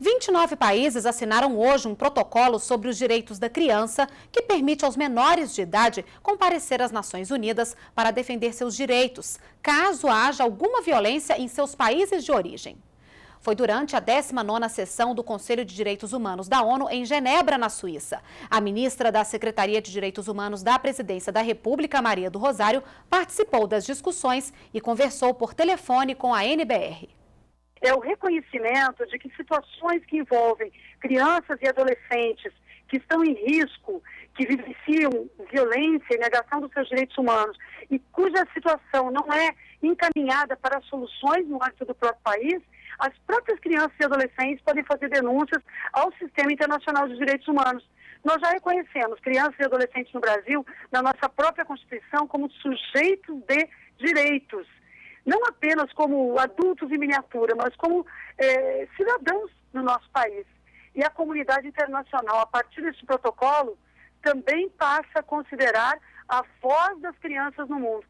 29 países assinaram hoje um protocolo sobre os direitos da criança que permite aos menores de idade comparecer às Nações Unidas para defender seus direitos, caso haja alguma violência em seus países de origem. Foi durante a 19ª sessão do Conselho de Direitos Humanos da ONU em Genebra, na Suíça. A ministra da Secretaria de Direitos Humanos da Presidência da República, Maria do Rosário, participou das discussões e conversou por telefone com a NBR é o reconhecimento de que situações que envolvem crianças e adolescentes que estão em risco, que vivenciam violência e negação dos seus direitos humanos e cuja situação não é encaminhada para soluções no âmbito do próprio país, as próprias crianças e adolescentes podem fazer denúncias ao Sistema Internacional de Direitos Humanos. Nós já reconhecemos crianças e adolescentes no Brasil, na nossa própria Constituição, como sujeitos de direitos não apenas como adultos em miniatura, mas como é, cidadãos no nosso país. E a comunidade internacional, a partir desse protocolo, também passa a considerar a voz das crianças no mundo.